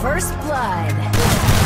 First blood.